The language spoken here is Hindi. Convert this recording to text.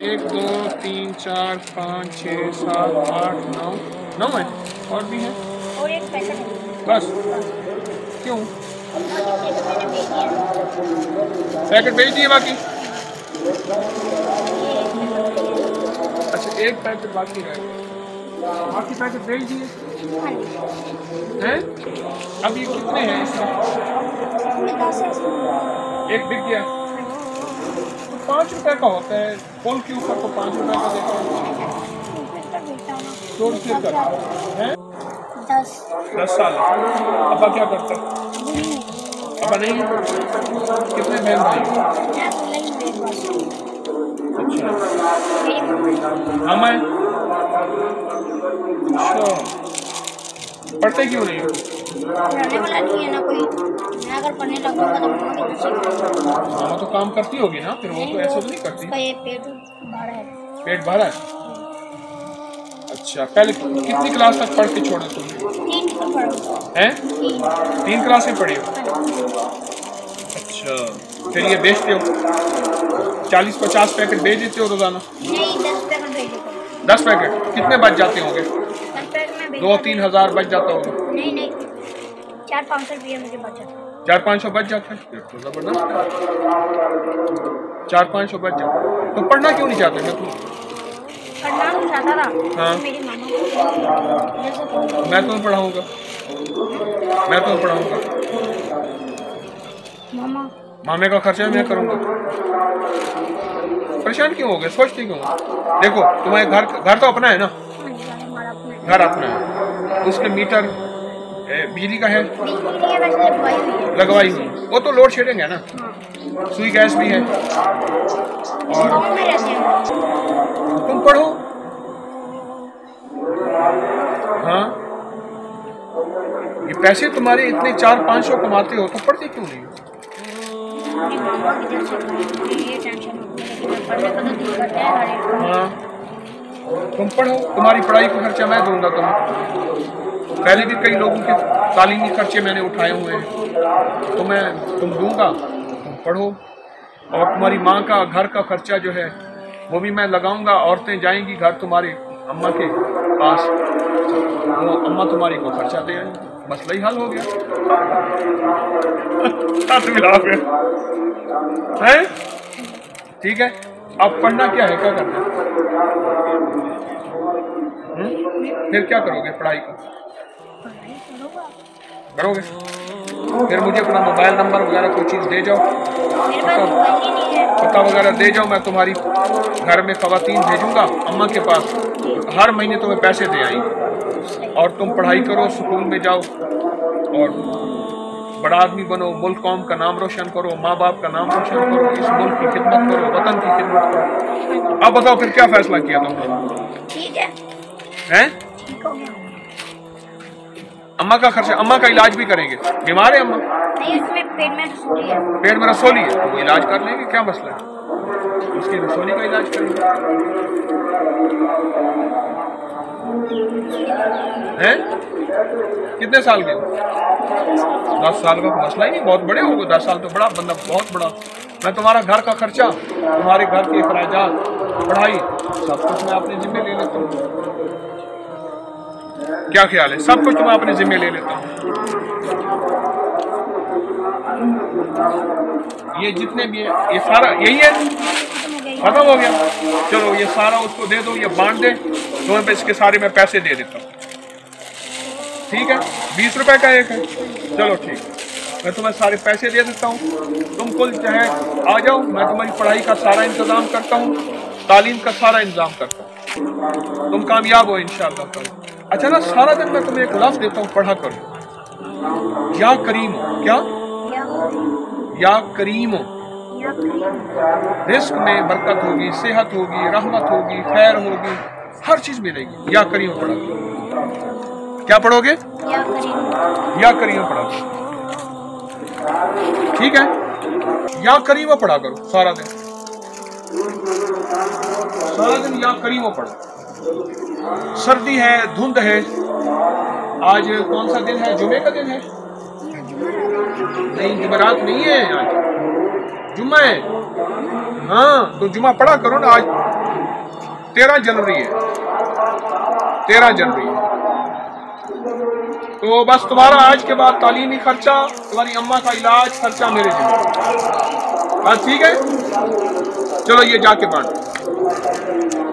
एक दो तीन चार पाँच छः सात आठ नौ नौ है। और भी है? और एक पैकेट बस। क्यों? पैकेट भेज दिए बाकी। अच्छा एक पैकेट बाकी है। बाकी पैकेट भेज दिए। हाँ? अब ये कितने हैं? एक बिक गया। पाँच रुपए का होता है। फुल के ऊपर तो पाँच रुपए का देता है। दस। दस साल। अब्बा क्या करता है? अब्बा नहीं? कितने बहन भाई? अच्छा। हम अच्छा। पढ़ते क्यों नहीं? हो पढ़ने वाला नहीं है ना कोई? मैं अगर पढ़ने लगूँगा तो मामा तो काम करती होगी ना फिर वो तो ऐसे तो नहीं करती। उसका ये पेट है। भरा है? अच्छा पहले कितनी क्लास तक पढ़ के छोड़ा तुमने? तीन तो हैं? तीन। क्लासें पढ़ी हो? हाँ अच्छा फिर ये बेचते हो। चालीस पचास पैकेट बेच देते हो रोज़ाना? दस पैकेट कितने बच जाते होंगे? में दो तीन हज़ार बच जाता होगा। नहीं नहीं चार पाँच सौ रुपये मुझे बचा चार पाँच सौ बच जाता है तो ज़बरदस्त चार पाँच सौ बच जाता तो पढ़ना क्यों नहीं चाहते? मैं तो तो चाहता था हाँ। तो मैं तुम्हें पढ़ाऊँगा। मैं तुम्हें पढ़ाऊँगा। मामे। का खर्चा मैं करूँगा। परेशान क्यों हो गए? सोचते क्यों देखो तुम्हारे घर घर तो अपना है ना? हाँ है। घर अपना है। उसके मीटर बिजली का है? लगवाई हुई वो तो लोड शेडिंग है ना? हाँ। सुई गैस भी है। और तुम पढ़ो। हाँ। ये पैसे तुम्हारे इतने चार पाँच सौ कमाते हो तो पढ़ते क्यों नहीं हो? है तो है। हाँ। तुम पढ़ो। तुम्हारी पढ़ाई का खर्चा मैं दूँगा तुम्हें। पहले भी कई लोगों के तालीमी खर्चे मैंने उठाए हुए हैं। तो मैं तुम दूँगा तुम पढ़ो। और तुम्हारी माँ का घर का खर्चा जो है वो भी मैं लगाऊँगा। औरतें जाएँगी घर तुम्हारे अम्मा के पास। वो अम्मा तुम्हारी को खर्चा दे आएँगी। मसला ही हल हो गया। हैं? ठीक है। अब पढ़ना क्या है? क्या करना है? हम्म? फिर क्या करोगे पढ़ाई को? करोगे? फिर मुझे अपना मोबाइल नंबर वगैरह कोई चीज़ दे जाओ। पता वगैरह दे जाओ मैं तुम्हारी घर में खवातीन भेजूँगा अम्मा के पास। हर महीने तुम्हें पैसे दे आएँगे और तुम पढ़ाई करो स्कूल में जाओ। और बड़ा आदमी बनो मुल्क कौम का नाम रोशन करो माँ बाप का नाम रोशन करो इस मुल्क की खिदमत करो वतन की खिदमत करो। अब बताओ फिर क्या फैसला किया तुमने? ठीक है। अम्मा का खर्चा अम्मा का इलाज भी करेंगे। बीमार है अम्मा? नहीं पेट में रसोली है। पेट में रसोली है? तो वो इलाज कर लेंगे क्या मसला है? उसकी रसोली का इलाज करेंगे। हैं? कितने साल के? दस साल का तो मसला ही नहीं बहुत बड़े हो गए दस साल तो बड़ा बंदा बहुत बड़ा। मैं तुम्हारा घर का खर्चा तुम्हारे घर के अखराजात पढ़ाई सब कुछ मैं अपने जिम्मे ले लेता हूँ। क्या ख्याल है? सब कुछ तो मैं अपने जिम्मे ले लेता हूँ। ये जितने भी है, ये सारा यही है? खत्म हो गया। चलो, ये सारा उसको दे दो, ये बांट दे। तो मैं इसके सारे मैं पैसे दे देता हूँ। ठीक है? बीस रुपए का एक है। चलो, ठीक। मैं तुम्हें सारे पैसे दे देता हूँ। तुम कुल चाहे आ जाओ, मैं तुम्हारी पढ़ाई का सारा इंतज़ाम करता हूँ। तालीम का सारा इंतज़ाम करता हूँ। तुम कामयाब हो, इंशाल्लाह अच्छा ना, सारा दिन मैं तुम्हें एक लफ्ज देता हूँ, पढ़ा करो। या करीम, क्या? या करीम। रिस्क में बरकत होगी, सेहत होगी, रहमत होगी, खैर होगी, हर चीज़ मिलेगी। या करीम पढ़ा क्या पढ़ोगे? या करीम या करीम पढ़ा ठीक है? या करीम पढ़ा करो, सारा दिन। सारा दिन या करीम पढ़ो। सर्दी है, धुंध है। आज कौन सा दिन है? जुमे का दिन है। नहीं जुमेरात नहीं है आज। जुम्मा है। हाँ तो जुमा पढ़ा करो ना आज। तेरह जनवरी है। तेरह जनवरी है। तो बस तुम्हारा आज के बाद तालीमी खर्चा, तुम्हारी अम्मा का इलाज, खर्चा मेरे जिम्मे बस ठीक है? चलो, ये जाके बांटो।